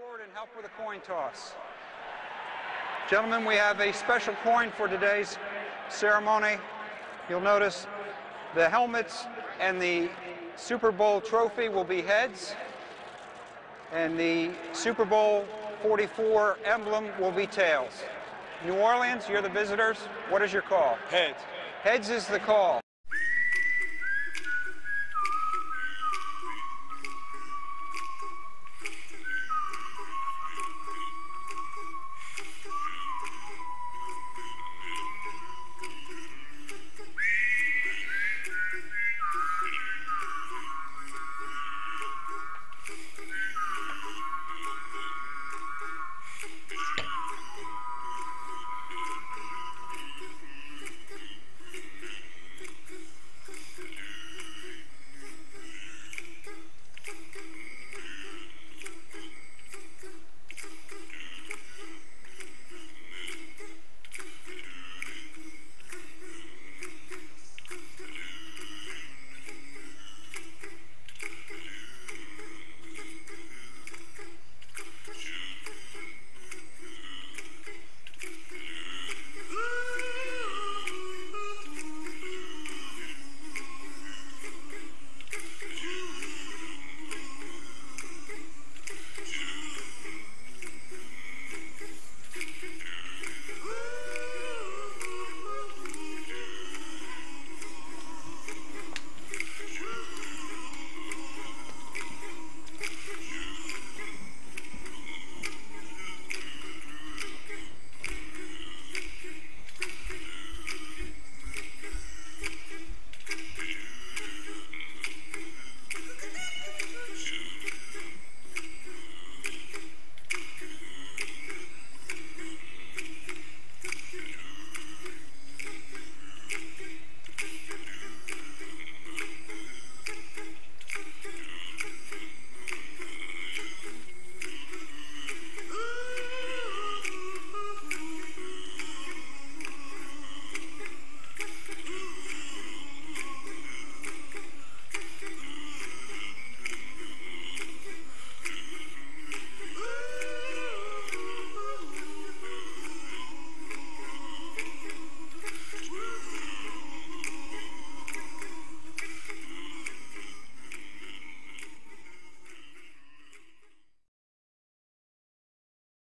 forward and help with a coin toss. Gentlemen, we have a special coin for today's ceremony. You'll notice the helmets and the Super Bowl trophy will be heads, and the Super Bowl 44 emblem will be tails. New Orleans, you're the visitors. What is your call? Heads. Heads is the call.